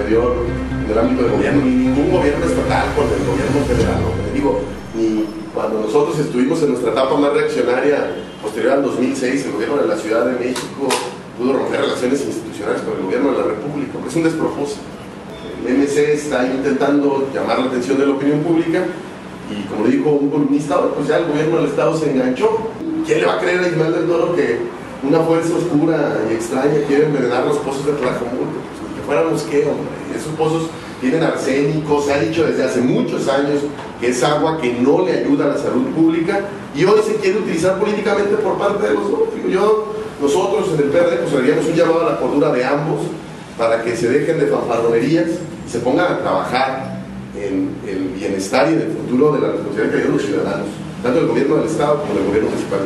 en el ámbito del gobierno, ni ningún gobierno estatal con el gobierno federal. ¿no? digo, ni cuando nosotros estuvimos en nuestra etapa más reaccionaria, posterior al 2006, el gobierno de la Ciudad de México pudo romper relaciones institucionales con el gobierno de la República, es un despropósito. El MC está intentando llamar la atención de la opinión pública y como dijo un columnista, pues ya el gobierno del Estado se enganchó. ¿Quién le va a creer a Ismael del Toro que una fuerza oscura y extraña quiere envenenar los pozos de Tlajomulco? Que fuéramos hombre. Esos pozos tienen arsénico, se ha dicho desde hace muchos años que es agua que no le ayuda a la salud pública y hoy se quiere utilizar políticamente por parte de los dos. Yo, nosotros en el PRD pues haríamos un llamado a la cordura de ambos para que se dejen de fanfarronerías y se pongan a trabajar en el bienestar y en el futuro de la responsabilidad que hay los ciudadanos, tanto del gobierno del Estado como del gobierno municipal.